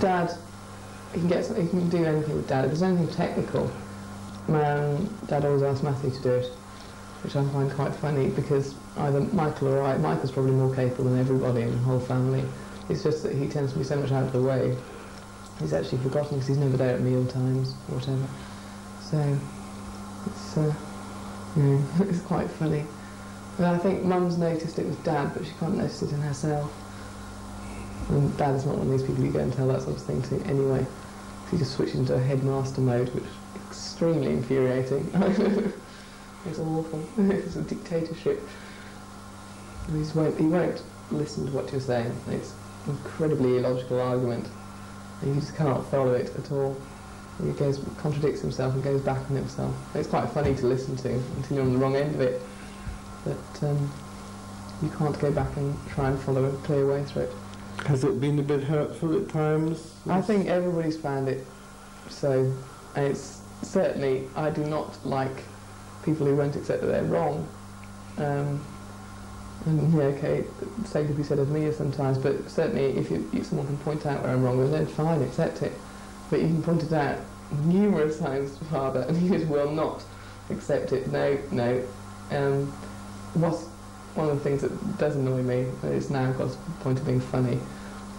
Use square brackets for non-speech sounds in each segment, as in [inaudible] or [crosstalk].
Dad, he can get, he can do anything with Dad. If there's anything technical, um, Dad always asks Matthew to do it, which I find quite funny because either Michael or I, Michael's probably more capable than everybody in the whole family. It's just that he tends to be so much out of the way. He's actually forgotten because he's never there at meal times or whatever. So it's, uh, you [laughs] know, it's quite funny. And I think Mum's noticed it with Dad, but she can't notice it in herself. And Dad is not one of these people you go and tell that sort of thing to anyway. He just switches into a headmaster mode, which is extremely infuriating. [laughs] it's awful. [laughs] it's a dictatorship. He won't, he won't listen to what you're saying. It's an incredibly illogical argument. And you just can't follow it at all. He goes contradicts himself and goes back on himself. It's quite funny to listen to until you're on the wrong end of it. But um, you can't go back and try and follow a clear way through it. Has it been a bit hurtful at times? I think everybody's found it so. And it's certainly, I do not like people who won't accept that they're wrong. Um, and yeah, okay, same could be said of me sometimes, but certainly if, you, if someone can point out where I'm wrong, then fine, accept it. But you can point it out numerous times to Father, and he just will not accept it. No, no. Um, what's one of the things that does annoy me, but it's now got to the point of being funny,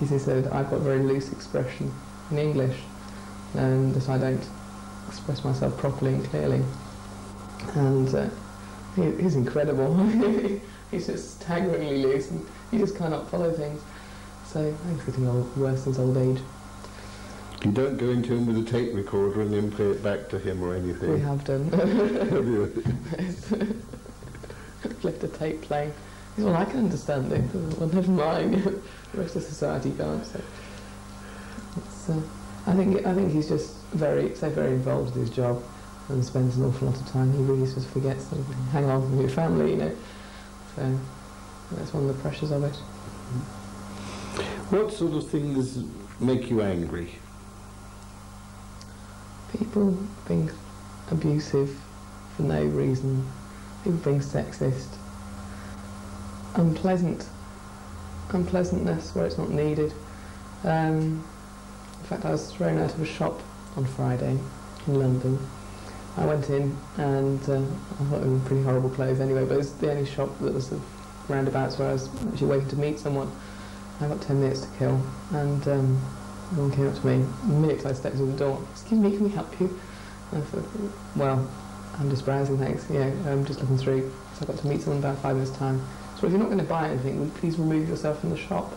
is he said, I've got a very loose expression in English, and that I don't express myself properly and clearly. And uh, he, he's incredible. [laughs] he's just staggeringly loose, and he just cannot follow things. So he's getting old, worse in his old age. You don't go into him with a tape recorder and then play it back to him or anything. We have done. [laughs] Have you? [laughs] left the tape playing. Well, I can understand it. [laughs] Well, never mind. [laughs] the rest of society can't. So it's, uh, I think I think he's just very so very involved with his job and spends an awful lot of time. He really just forgets to hang on with your family, you know. So that's one of the pressures of it. What sort of things make you angry? People being abusive for no reason. Being sexist. Unpleasant. Unpleasantness where it's not needed. Um, in fact, I was thrown out of a shop on Friday in London. I went in and uh, I thought they were pretty horrible clothes anyway, but it was the only shop that was sort of roundabouts where I was actually waiting to meet someone. I got 10 minutes to kill and um, Someone came up to me the minute I stepped through the door. Excuse me, can we help you? And I thought, well, I'm just browsing. You know, I'm just looking through. So I got to meet someone about five minutes' time. So if you're not going to buy anything, please remove yourself from the shop?